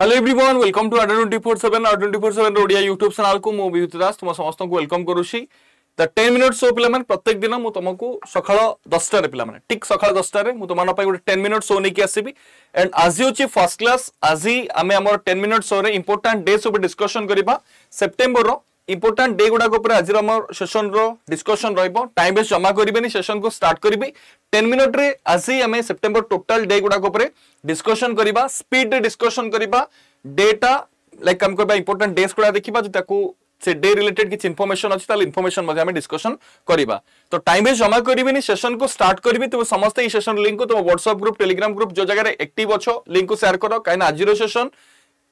Hello everyone welcome to Adda 24/7 Adda 24/7 Odia YouTube channel को मो विभूति दास तुम समस्त को वेलकम करूछी द टेन मिनट शो पे प्रत्येक दिन मुझ तुमक सकाळ 10 रे पिला माने। ठीक सकाळ 10 रे मु तुम पई गोटे 10 मिनिट शो नहीं आसीबी एंड आजि होची फ़र्स्ट क्लास आजि आमे 10 मिनिट शो रे इंपोर्टेंट डेज़ ইম্পোর্টাট ডে গুড়া উপরে আজ আমার সেসন ডিসকসন রহব টাইম বেস জমা করবে সেসন কু স্টার্ট করবি টেন মিনিট্রে আসি আমি সেপ্টেম্বর টোটাল ডে গুড়া উপরে ডিসকসন করা স্পিড্রে ডিসকসন করা ডেটা লাইক আমি কবা ইম্পোর্টাট ডেস গুড়া দেখা যদি তাকে সে ডে রিলেটেড কিছু ইনফরমেশন অছি তাহলে ইনফরমেশন মধ্যে আমি ডিসকশন করিবা তো টাইম বেস জমা করিবিনি সেশন কো স্টার্ট করিবি তুমি সমস্ত এই সেশন লিংক কো তোমার হোয়াটসঅ্যাপ গ্রুপ টেলিগ্রাম গ্রুপ যে জায়গায় অ্যাক্টিভ অছো লিংক কো শেয়ার করো কাইনা আজিরো সেশন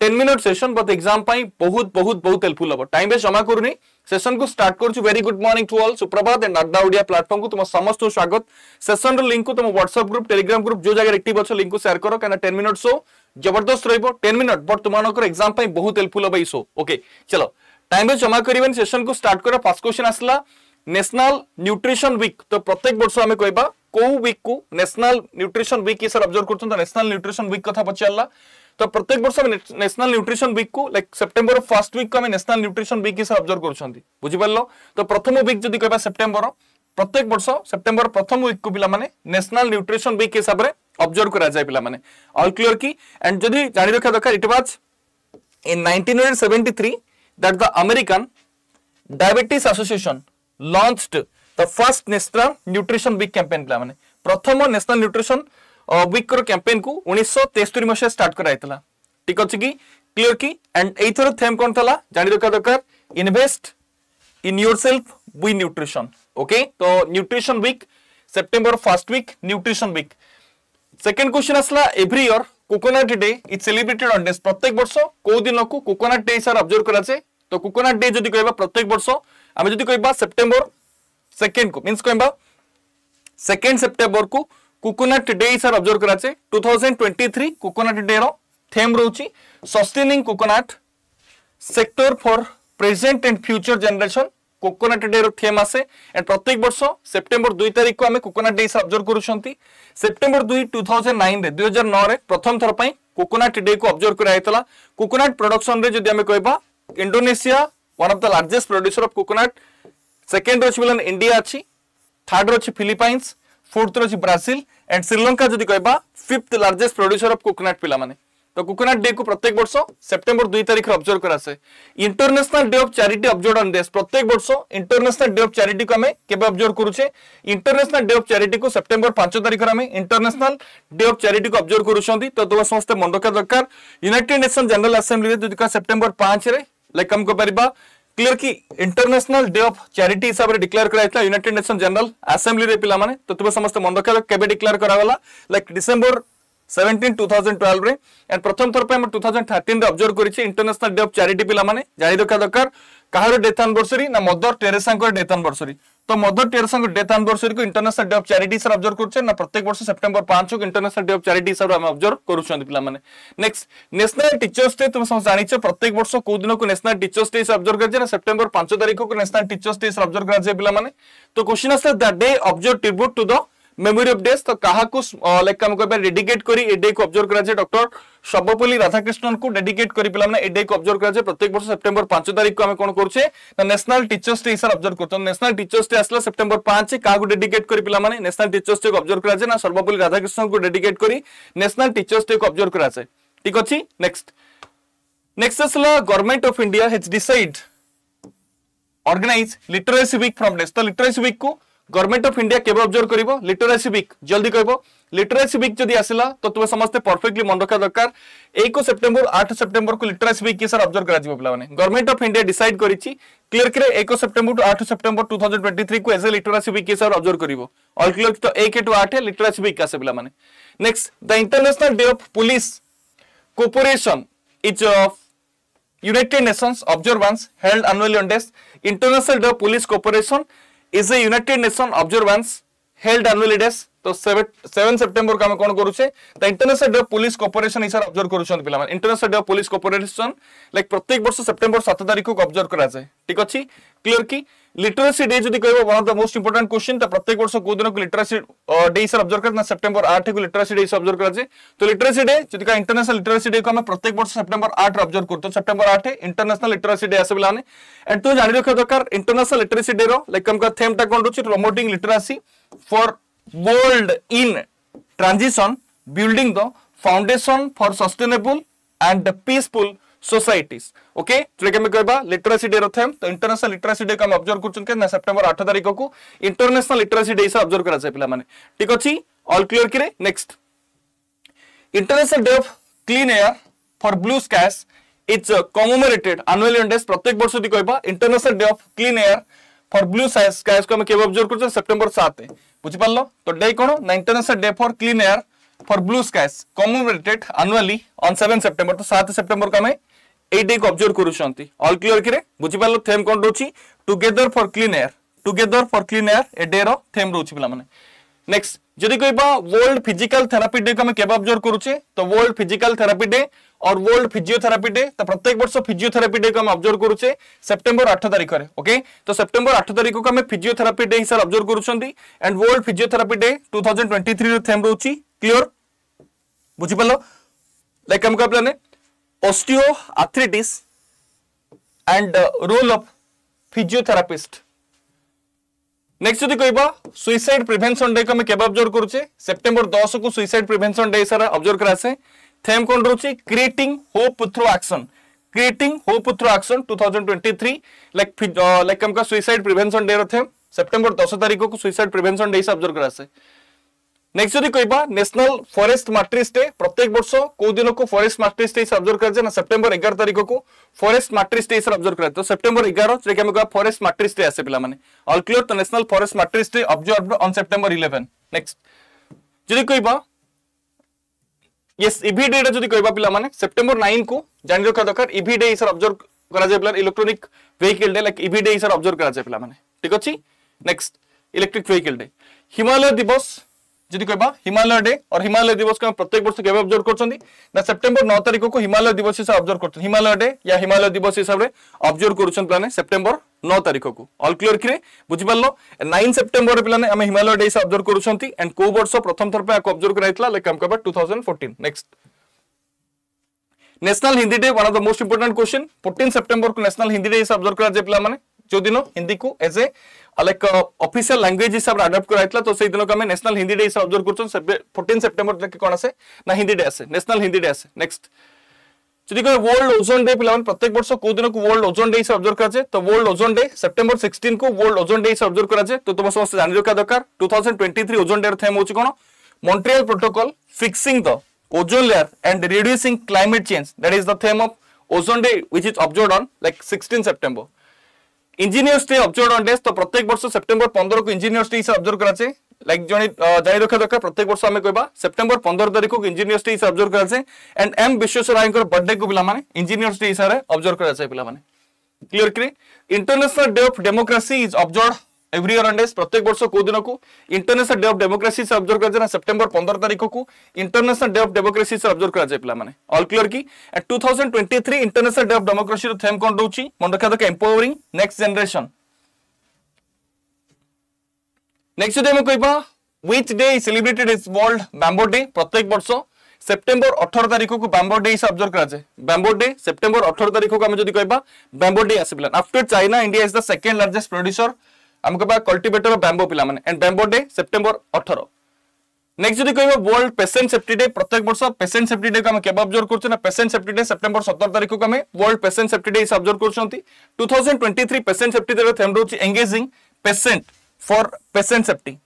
करो 10 मिनट सेशन बट एग्ज़ाम पाई बहुत बहुत बहुत हेल्पफुल हम टाइम जमा करूनी सेशन को स्टार्ट करू very good morning to all सुप्रभात एंड अड्डा ओडिया प्लेटफॉर्म को तुम समस्त स्वागत सेशन लिंक को तुम व्हाट्सएप ग्रुप टेलीग्राम ग्रुप जो जगह एक्टिव अच्छो लिंक को शेयर करो कहना 10 मिनट शो ज़बरदस्त रहिबो 10 मिनट बट तुमानकर एग्ज़ाम पाई बहुत हेल्पफुल हम शो ओके चलो टाइम बेस जमा करिबेन सेशन को स्टार्ट करो फ़र्स्ट क्वेश्चन आसला नेशनल को वीक को नेशनल न्यूट्रिशन वीक सर ऑब्ज़र्व करछन तो नेशनल न्यूट्रिशन वीक कथा पचारला तो प्रत्येक वर्ष नेशनल न्यूट्रिशन वीक को लाइक सेप्टेम्बर फ़र्स्ट वीक को नेशनल न्यूट्रिशन वीक हिसाब ऑब्ज़र्व कर बुझिपार तो प्रथम वीक जदि कहबा सेप्टेम्बर प्रत्येक वर्ष सेप्टेम्बर प्रथम वीक को पिला नेशनल न्यूट्रिशन वीक हिसाब रे ऑब्ज़र्व करा ऑल क्लियर की? एंड जदि जानि रखा दरकार it was in 1973 that the American Diabetes Association launched the first national nutrition week campaign पिला माने प्रथम नेशनल न्यूट्रिशन वीक कैंपेन को 1973 मसिया स्टार्ट कराइतला ठीक अछि कि क्लियर की एंड एथर थेम कोन थला जानि रखा दरकार invest in yourself with nutrition okay तो nutrition week September first week nutrition week second question आसला every year coconut day is celebrated days प्रत्येक वर्ष को दिन को कोकोनट डे सर ऑब्ज़र्व कोकोनट सेकेंड को मींस कहबा सेकेंड सेप्टेम्बर को कोकोनट डे सर ऑब्ज़र्व करा जाए 2023 कोकोनट डे रो theme रहउची sustaining coconut sector for present and future generation coconut day theme आसे। एंड प्रत्येक वर्ष सेप्टेम्बर 2 तारिख को आमे कोकोनट डे सर ऑब्ज़र्व करूछंती सेप्टेम्बर 2 2009 रे 2009 रे प्रथम थर पई कोकोनट डे को ऑब्ज़र्व कराइतला कोकोनट प्रोडक्शन रे जदि आमे कहबा Indonesia one of the largest producer of coconut second अच्छी बोलन इंडिया अच्छी थर्ड अच्छी फिलिपाइंस फोर्थ अच्छी ब्राजिल एंड श्रीलंका जदि कहबा fifth largest producer of coconut पिला माने. तो कोकोनट डे को प्रत्येक वर्ष सेप्टेम्बर दुई तारिख observe करासे. International day of charity observe on देश प्रत्येक वर्ष इंटरनेशनल डे ऑफ़ चैरिटी को हमें केबे ऑब्ज़र्व करूचे? इंटरनेशनल डे ऑफ़ चैरिटी को सेप्टेम्बर 5 तारिख रे हमें इंटरनेशनल डे ऑफ़ चैरिटी को ऑब्ज़र्व करूछंती तो तुम समस्त मन रखा दरकार यूनाइटेड नेशन जनरल असेंबली रे जदि का सेप्टेम्बर 5 रे लाइक हम को परिबा क्लियर की इंटरनेशनल डे ऑफ़ चैरिटी 17 2012 रे। एंड प्रथम थर पे हम 2013 रे ऑब्ज़र्व करिछि डे ऑफ़ चैरिटी पिला माने रखा दरकार कहार डेथ एनिवर्सरी ना मदर टेरेसा डेथ एनिवर्सरी तो मदर टेरेसा डेथ एनिवर्सरी को इंटरनेशनल डे ऑफ़ चैरिटी सर ऑब्ज़र्व करछे ना प्रत्येक वर्ष सेप्टेम्बर 5 को international day of charity sir हम ऑब्ज़र्व करूछन पिला नेक्स्ट नेशनल टीचर्स डे तुम सब जानिछ प्रत्येक वर्ष को दिन को नेशनल टीचर्स डे ऑब्ज़र्व करछे ना सेप्टेम्बर 5 तारिख को नेशनल टीचर्स डे ऑब्ज़र्व करा तो क्वेश्चन आसे that day observe tribute to the memory days तो काहाकू लाइक हम कहबा डेडिकेट करी ए डे को ऑब्ज़र्व करा जाय डॉक्टर सर्वपल्ली राधाकृष्णन को डेडिकेट करी, पिला माने ए डे को ऑब्ज़र्व करा जाय प्रत्येक वर्ष सेप्टेम्बर 5 तारिख को हम कोन करछे नेशनल टीचर्स डे सर ऑब्ज़र्व करछन नेशनल टीचर्स डे असला सेप्टेम्बर 5 काहाकू डेडिकेट करी, पिला माने नेशनल टीचर्स डे को ऑब्ज़र्व करा जाय ना सर्वपल्ली राधाकृष्णन को डेडिकेट करी नेशनल टीचर्स डे को ऑब्ज़र्व करा जाय ठीक अछि नेक्स्ट नेक्स्ट असला government of India has decide organise literacy week from days तो लिटरेसी वीक को গভর্নমেন্ট অফ ইন্ডিয়া কেবে অবজর্ভ করব লিটারেসি উইক জলদি কব লিটারেসি উইক যদি আসলা তো তুমি সমস্ত পরফেক্টলি মনে রাখা দরকার একুশ সেপ্টেম্বর আট সেপ্টেম্বর কু লিটারেসি উইক কিসার অবজর্ভ করা যাবে পিলা মানে গভর্নমেন্ট অফ ইন্ডিয়া ডিসাইড করেছি ক্লিয়ার করে একুশ সেপ্টেম্বর টু আট September two thousand twenty three কু এজ এ লিটারেসি উইক কিসার অবজর্ভ করব অল ক্লিয়ার তো এক টু আট লিটারেসি উইক আসে পিলা মানে next the international day of police cooperation is of United Nations observance held annually on days international day of police cooperation is a United Nations observance held annually days तो seven September को आम कौन करुचे international day of police cooperation हिसाब observe करुछन पिला माने। International day of police cooperation like प्रत्येक वर्ष सेप्टेम्बर 7 तारिख को ऑब्ज़र्व करा जाए ठीक अछि? क्लियर की? लिटरेसी डे जदि कहबो one of the most important question त प्रत्येक वर्ष को दिन को लिटरेसी डे हिसाब ऑब्ज़र्व करना सेप्टेम्बर 8 को लिटरेसी डे हिसाब ऑब्ज़र्व करा जाए तो लिटरेसी डे जदि का इंटरनेशनल लिटरेसी डे को हम प्रत्येक वर्ष सेप्टेम्बर 8 ऑब्ज़र्व करतो। सेप्टेम्बर 8 इंटरनेशनल लिटरेसी डे आसे एंड तो जानि रखा दरकार इंटरनेशनल लिटरेसी डे रो लाइक हम का theme world in transition, building the foundation for sustainable and peaceful societies. Okay जोटा कि कहबा लिटरेसी डे रथेम तो इंटरनेशनल लिटरेसी डे को हम ऑब्ज़र्व के ना सितंबर 8 तारिख को। इंटरनेशनल लिटरेसी डे करा जाय पिला माने। ठीक अछि ऑल क्लियर किरे? Next international day of clean air for blue skies it's commemorated annually on days प्रत्येक वर्ष यदि कहबा international day of clean air for blue skies को हम केबे ऑब्ज़र्व करछन सितंबर 7 বুঝিপারল তো ডে কোণ না international day for clean air for blue skies commemorated annually on seven September তো সাত সেপ্টেম্বর আমি এই ডে অবজর্ভ করুচার অল ক্লিয়ার কি বুঝিপারল থেম কোণ রয়েছে together for clean air together for clean air a day রেম রয়েছে পিলামানে নেক্সট যদি কহবা ওয়ার্ল্ড ফিজিক্যাল থেরাপি ডে আমি কেবে অবজর্ভ করুছে তো ওয়ার্ল্ড ফিজিক্যাল থেরাপি ডে और वर्ल्ड फिजियोथेरापी डे तो प्रत्येक वर्ष फिजियोथेरापी डे को हम ऑब्ज़र्व करूचे सेप्टेम्बर 8 तारिख रे ओके तो सेप्टेम्बर 8 तारिख को हम फिजियोथेरापी डे हिसाब ऑब्ज़र्व करूछंती एंड वर्ल्ड फिजियोथेरापी डे 2023 रे थेम रहउची क्लियर बुझि पल्लो लाइक हम का plan osteoarthritis and role of physiotherapist next जदि कहबा सुइसाइड प्रिवेंशन डे को हम केबे ऑब्ज़र्व करूचे? सेप्टेम्बर 10 को सुइसाइड प्रिवेंशन डे सारा ऑब्ज़र्व करासे। थेम कोन रहउची creating hope through action creating hope through action 2023 like like हम का सुइसाइड प्रिवेंशन डे रो थेम सेप्टेम्बर 10 तारिख को सुइसाइड प्रिवेंशन डे से ऑब्ज़र्व करासे। नेक्स्ट जदि कहबा नेशनल फॉरेस्ट मैट्रिक्स डे प्रत्येक वर्ष को दिन को फॉरेस्ट मैट्रिक्स डे ऑब्ज़र्व कराए ना? सेप्टेम्बर 11 तारिख को फॉरेस्ट मैट्रिक्स डे ऑब्ज़र्व कराए तो सेप्टेम्बर 11 जे हम फॉरेस्ट मैट्रिक्स डे आसे पिला माने। ऑल क्लियर तो national forest martyrs day observe on September 11 next जदि कहबा यस इभी सेप्टेम्बर 9 को जानि रखा दरकार EV day sir observe day like EV day sir ठीक अछि next electric vehicle day Himalaya दिवस যদি কহবা হিমালয় ডে আর হিমালয় দিবস को प्रत्येक वर्ष केबे ऑब्जर्व करछंती ना सेप्टेम्बर 9 तारिख को हिमालय दिवस हिसाब ऑब्जर्व करछन हिमालय डे या हिमालय दिवस हिसाब रे ऑब्जर्व करछन प्लाने सेप्टेम्बर 9 तारिख को ऑल क्लियर किरे बुझि पारलो 9 सेप्टेम्बर प्लाने हम हिमालय डे हिसाब ऑब्जर्व करछंती एंड को वर्ष प्रथम थर पे ऑब्जर्व कराइतला लाइक हम कहबा 2014 next national Hindi day one of the most important question 14 September को नेशनल हिंदी डे हिसाब ऑब्जर्व करा जे प्ला जो दिन हिंदी को as a like official language हिसाब से आडप्ट कराई तो से दिन आम नेशनल हिंदी डे से अब्जर्व कर फोर्टन सेप्टेम्बर लेकिन कौन आसे ना हिंदी डे आसे नेशनल हिंदी डे आसे नेक्स्ट जी कह वर्ल्ड ओजोन डे पे प्रत्येक वर्ष कौ दिन को वर्ल्ड ओजोन डे से अब्जर्व कराए तो world ozone day September sixteen को वर्ल्ड ओजोन डे से अब्जर्व कराए तो तुम समस्त जान रखा दरकार? Two thousand twenty three ozone day theme हो Montreal protocol fixing the ozone layer and reducing climate change that is the theme of ozone day which is observe on like sixteen September engineers day observe on days तो प्रत्येक वर्ष September 15 को engineers day observe कराचे। Like जानि रखा दरकार, प्रत्येक वर्ष हमें कहबा सेप्टेम्बर 15 तारिख को इंजीनियर्स डे ऑब्ज़र्व कराचे। एंड एम विश्वेश्वराय को बर्थडे को माने इंजीनियर्स डे हिसाब ऑब्ज़र्व कराचे पिला माने। क्लियर क्री? International day of democracy is observe every year on days प्रत्येक वर्ष को दिन को इंटरनेशनल डे ऑफ़ डेमोक्रेसी से ऑब्ज़र्व कराचे ना सेप्टेम्बर 15 तारिख को इंटरनेशनल डे ऑफ़ डेमोक्रेसी से ऑब्ज़र्व कराचे पिला माने ऑल क्लियर की? At 2023 international day of democracy theme कोन मन रखा दरकार एम्पावरिंग नेक्स्ट जनरेशन नेक्स्ट कहबा which day celebrated is world bamboo day प्रत्येक वर्ष सेप्टेम्बर 18 तारिख को बैम्बो डे हिसाब ऑब्ज़र्व करा जाए बैम्बो डे सेप्टेम्बर 18 तारिख को बैम्बो डे आसे after China India is the second largest producer हम कहबा कल्टीवेटर ऑफ बैम्बो पिला माने and bamboo day September 18 next जदी कहबा वर्ल्ड पेशेंट सेफ्टी डे प्रत्येक वर्ष पेशेंट सेफ्टी डे को हम केबा ऑब्जर्व करछ ना पेशेंट सेफ्टी डे सेप्टेम्बर 17 तारिख को हम वर्ल्ड पेशेंट सेफ्टी डे हिसाब observe करछंती 2023 patient safety day row theme रहउची engaging patient for patient safety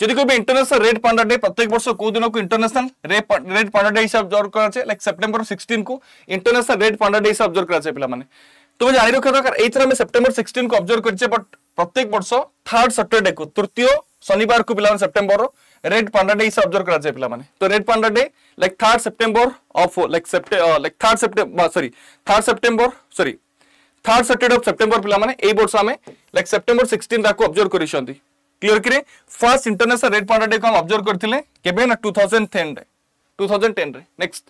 যদি কবি ইন্টারন্যাশনাল রেড পান্ডা ডে প্রত্যেক বর্ষ কোন দিন কো ইন্টারন্যাশনাল রেড পান্ডা ডে হিসাব অবজর্ভ করা আছে লাইক সেপ্টেম্বর 16 को इंटरनेशनल रेड पांडा डे हिसाब ऑब्जर्व करा আছে पिला माने तुम जान रखा दरकार यही में सेप्टेम्बर सिक्सटन को अब्जर्व करे बट प्रत्येक वर्ष थर्ड सटरडे को तृतीय शनिवार को पे September red panda day observe कर पे तो red panda day like third September of like like third September सरी थर्ड सेप्टेम्बर सरी थर्ड सटरडे अफ सेप्टेम्बर पे वर्ष आम लाइक सेप्टेम्बर सिक्सटन को अब्जर्व कर क्लीयर कि first international red panda day को हम अब्जर्व करते केवे ना two thousand ten two thousand ten next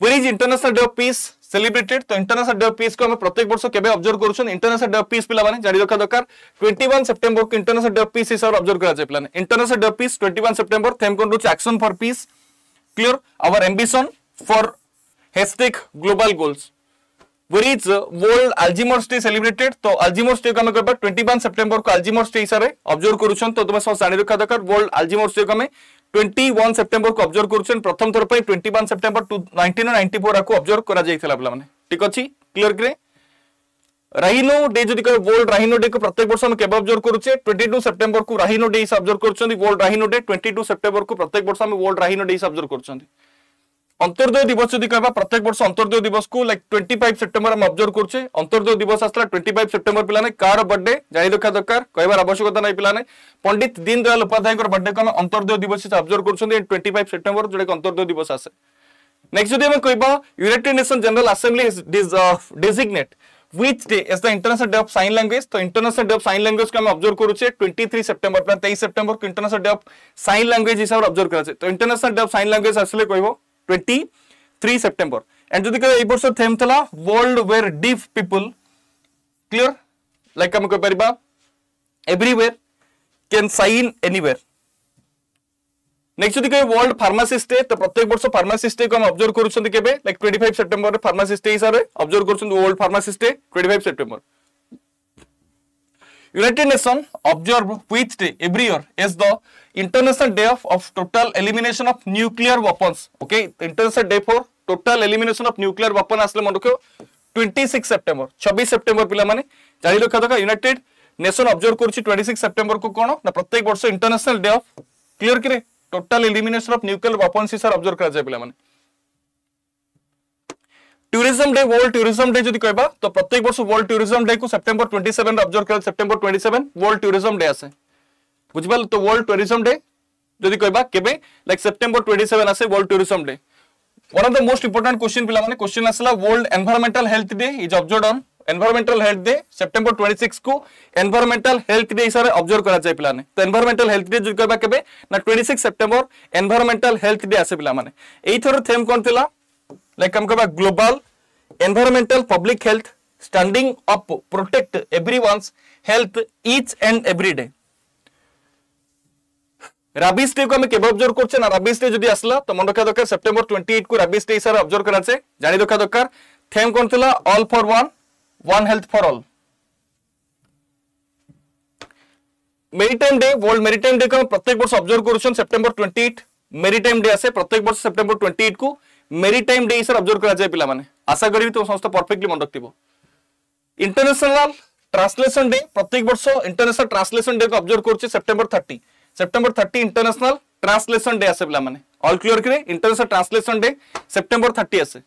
very is international day of peace celebrated तो इंटरनेशनल डे ऑफ़ पीस को हम प्रत्येक वर्ष केबे ऑब्ज़र्व करूछन। इंटरनेशनल डे ऑफ़ पीस पिला माने जानि रखा दरकार। 21 सितंबर को इंटरनेशनल डे ऑफ़ पीस हिसाब ऑब्ज़र्व करा जाय पिला इंटरनेशनल डे ऑफ़ पीस 21 सितंबर थेम कोन रुच action for peace clear our ambition for hashtag global goals is world Alzheimer's day celebrated तो अल्जीमर्स डे को हम करबा 21 सितंबर को अल्जीमर्स डे हिसाब ऑब्ज़र्व करूछन तो तुम सब जानि रखा दरकार। वर्ल्ड अल्जीमर्स डे को हम 21 सेप्टेम्बर को ऑब्ज़र्व करूछन प्रथम थर पे 21 सेप्टेम्बर 1994 को ऑब्ज़र्व करा जायथिला पिला माने ठीक अछि क्लियर करे राइनो डे जदि कह वर्ल्ड राइनो डे को प्रत्येक वर्ष हम केबे ऑब्ज़र्व करूछे 22 सेप्टेम्बर को राइनो डे हिसाब ऑब्ज़र्व करूछन वर्ल्ड राइनो डे 22 सेप्टेम्बर को प्रत्येक वर्ष हम वर्ल्ड राइनो डे अंतर्दय दिवस जदि कहबा, प्रत्येक वर्ष अंतर्दय दिवस को लाइक 25 सेप्टेम्बर हम ऑब्ज़र्व करछे अंतर्दय दिवस आसला 25 सेप्टेम्बर पिलाने, कार बर्थडे जानि रखा दरकार, कहबार आवश्यकता नै पिलाने। पंडित दीनदयाल उपाध्याय बर्थडे को हम अंतर्दय दिवस हिसाब ऑब्ज़र्व करछन 25 सेप्टेम्बर जोडे अंतर्दय दिवस आसे। नेक्स्ट हम कहबा United Nation General Assembly designate which day is the international day of sign language तो international day of sign language को हम ऑब्ज़र्व करूचे 23 सितंबर पर 23 सितंबर को international day of sign language हिसाब ऑब्ज़र्व कराचे। तो international day of sign language असले कहबो 23 सेप्टेम्बर एंड जदि ए वर्ष थेम थला world where deaf people clear like हम कह परिबा everywhere can sign anywhere next जदि कहे वर्ल्ड फार्मासिस्ट डे तो प्रत्येक वर्ष फार्मासिस्ट डे को हम ऑब्ज़र्व करूछन केबे लाइक 25 सेप्टेम्बर फार्मासिस्ट डे हिसाब observe करूछन world pharmacist day 25 September United Nations observe which day every year is the international day of, of total elimination of nuclear weapons okay international day for total elimination of nuclear weapon asle mon rakho 26 september 26 september pila mane jani rakha daka united nation observe koruchi 26 september ko kono na pratek barsha international day of clear kire total elimination of nuclear weapons sir observe kara jai pila mane tourism day world tourism day जदि कहबा तो प्रत्येक वर्ष world tourism day को सितंबर 27 रे observe कर सितंबर 27 world tourism day आसे बुझबाल तो वर्ल्ड टूरिज़्म डे जदि केबे लाइक सेप्टेम्बर 27 आसे world tourism day one of the most important question माने क्वेश्चन आसला world environmental health day is observed on environmental health day September 26 को एनवायरमेंटल हेल्थ डे हिसाब observe करा जाय पिला ने तो एनवायरमेंटल हेल्थ डे कहबा केबे ना 26 सेप्टेम्बर एनवायरमेंटल हेल्थ डे आसे पिला थर थेम कोन थिला like हम कहबा global environmental public health standing up protect everyone's health each and every day rabies ডেকে আমি কেবে অবজর্ভ করছে না রাবিস ডে যদি আসলা তো মনে রাখা দরকার সেপ্টেম্বর টোয়েন্টি এইট কু রাবিস ডে হিসাবে অবজর্ভ করা আছে জানি রাখা দরকার থেম কোন লা all for one one health for all maritime day world maritime day আমি প্রত্যেক বর্ষ অবজর্ভ করছেন September twenty eight maritime day আসে প্রত্যেক বর্ষ সেপ্টেম্বর টোয়েন্টি এইট কু মেরিটাইম ডে হিসাবে অবজর্ভ করা যায় পিলা মানে আশা করি তুমি সমস্ত পরফেক্টলি মনে রাখব ইন্টারন্যাশনাল ট্রান্সলেশন ডে প্রত্যেক বর্ষ ইন্টারন্যাশনাল ট্রান্সলেশন ডে কু অবজর্ভ করছে September thirty international translation day आसे माने। ऑल क्लियर करे इंटरनेशनल ट्रांसलेशन डे सेप्टेम्बर 30 आसे।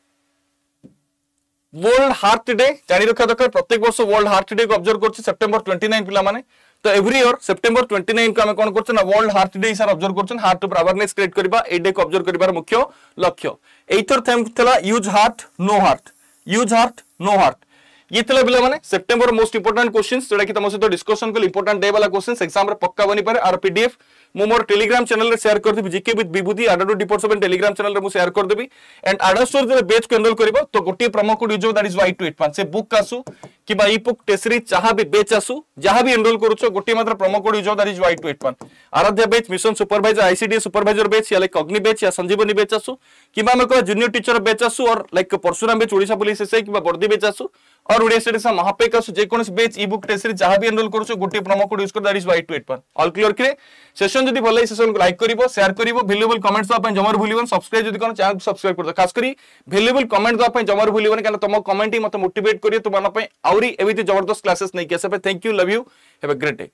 वर्ल्ड हार्ट डे जानी रखा दरकार, प्रत्येक वर्ष वर्ल्ड हार्ट डे को ऑब्ज़र्व करछि सेप्टेम्बर 29 पिला माने। तो एवरी ईयर सेप्टेम्बर 29 को हम कोन करछ ना? वर्ल्ड हार्ट डे हिसाब ऑब्ज़र्व करछन हार्ट ऊपर अवेयरनेस क्रिएट करबा, ए डे को ऑब्ज़र्व करबार मुख्य लक्ष्य। एथर थेम थला use heart know heart use heart know heart ये पिला माने? सेप्टेम्बर मोस्ट इंपोर्टेंट क्वेश्चंस जेडा कि तम सहित डिस्कशन कल इंपोर्टेंट डे वाला क्वेश्चंस एग्ज़ाम रे पक्का बनी पारे आर पीडीएफ मु मोर टेलीग्राम चैनल रे शेयर कर देबी, जीके विथ विभूति आडा डिपोर्ट सेवन टेलीग्राम चैनल मु शेयर कर देबी। एंड आडा स्टोर जे बेच को एनरोल करबो तो गोटे promo code use that is Y two eight पाँच से बुक आसु, कि ई बुक टेसरी चाहा भी बेच आसु, जहाँ भी एनरोल करूछो गोटे मात्र promo code use that is Y two eight one Aaradhya batch mission supervisor ICD supervisor बेच या लाइक अग्नि बेच या संजीवनी बेच आसु, कि जूनियर टीचर बेच आसु, और लाइक परशुराम बेच ओडिशा पुलिस एसआई कि बर्दी बेच आसु। और जहाँ भी एनरोल करूछो गोटे प्रोमो कोड यूज़ कर एट वन ऑल क्लियर करे? सेशन जदि भल सेशन को लाइक करिवो शेयर करिवो वैल्यूएबल कमेंट्स दवा जमार भूलिबन सब्सक्राइब जदि कोन चैनल सब्सक्राइब कर खास करी वैल्यूएबल कमेंट दवा जमार भूलिबन कारण तुम कमेंट ही मते मोटिवेट करियो तुम मन पई आउरी एविति ज़बरदस्त क्लासेस नै के thank you love you have a great day